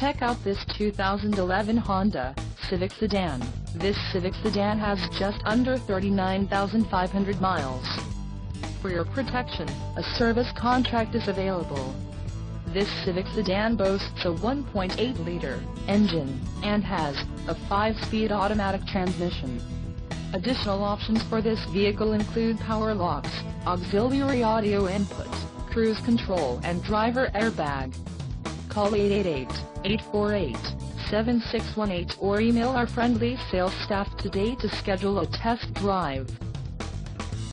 Check out this 2011 Honda Civic Sedan. This Civic Sedan has just under 39,500 miles. For your protection, a service contract is available. This Civic Sedan boasts a 1.8-liter engine and has a 5-speed automatic transmission. Additional options for this vehicle include power locks, auxiliary audio input, cruise control and driver airbag. Call 888-848-7618 or email our friendly sales staff today to schedule a test drive.